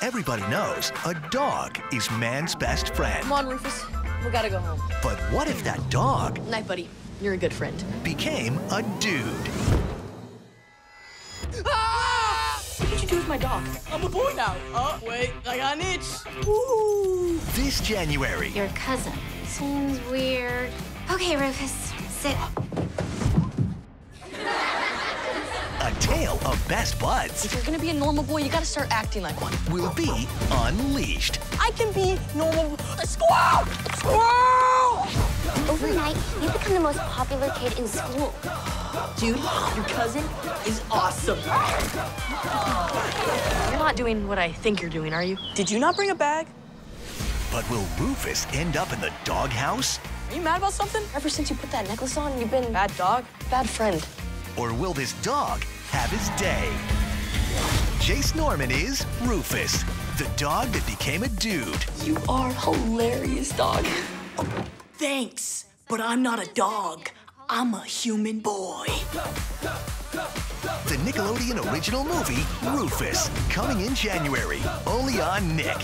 Everybody knows a dog is man's best friend. Come on, Rufus. We gotta go home. But what if that dog Night, buddy. You're a good friend. became a dude? Ah! What did you do with my dog? I'm a boy now. Oh, wait. I got an itch. Ooh. This January, Your cousin. Seems weird. Okay, Rufus, sit. A tale of best buds If you're gonna be a normal boy, you gotta start acting like one. will be unleashed. I can be normal. A squirrel! A squirrel! Overnight, you become the most popular kid in school. Dude, your cousin is awesome. You're not doing what I think you're doing, are you? Did you not bring a bag? But will Rufus end up in the doghouse? Are you mad about something? Ever since you put that necklace on, you've been bad dog, bad friend. Or will this dog have his day? Jace Norman is Rufus, the dog that became a dude. You are hilarious, dog. Thanks, but I'm not a dog. I'm a human boy. The Nickelodeon original movie, Rufus, coming in January, only on Nick.